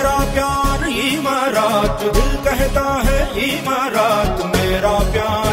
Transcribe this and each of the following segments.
मेरा प्यार इमारत। दिल कहता है इमारत मेरा प्यार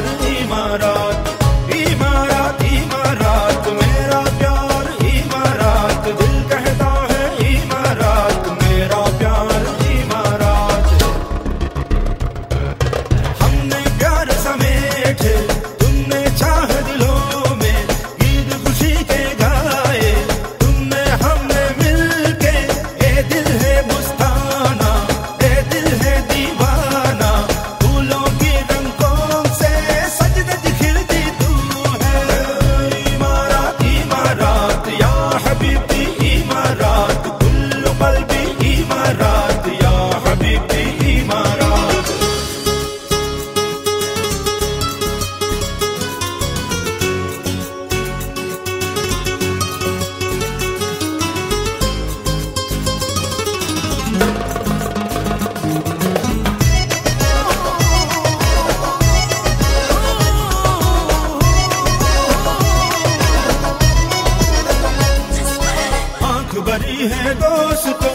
है दोस्त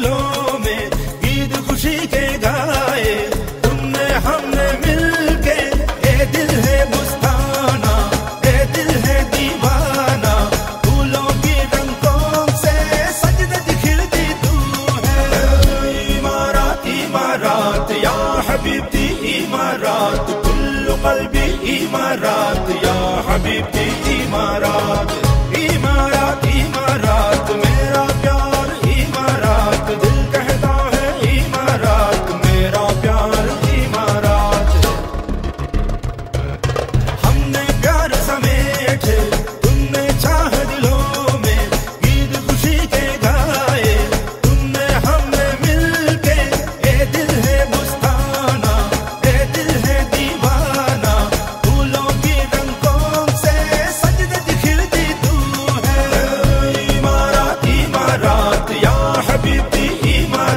महफिलों में ईद खुशी के गाए, तुमने हमने मिल के ए दिल है मुस्ताना ए दिल है दीवाना, फूलों की रंगों से सजदत खिलती तू है। इमारत इमारत, या हबीबती इमारत, कुल्लु कल्बी